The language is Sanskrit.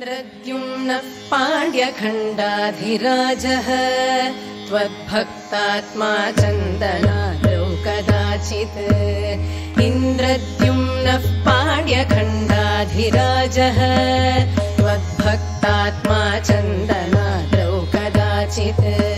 इन्द्रद्युम्नः पाण्ड्यखण्डाधिराजः। त्वद्भक्तात्मा चन्दनादौ कदाचित् इन्द्रद्युम्नः पाण्ड्यखण्डाधिराजः। त्वद्भक्तात्मा चन्दनादौ कदाचित्